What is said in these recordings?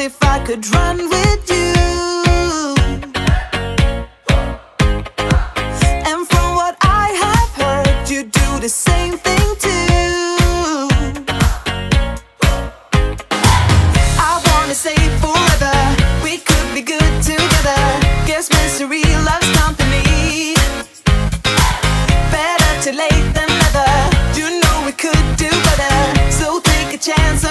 if I could run with you. And from what I have heard, you do the same thing too. I wanna say forever, we could be good together. Guess misery loves company. Better too late than never. You know we could do better. So take a chance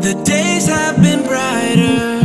The days have been brighter.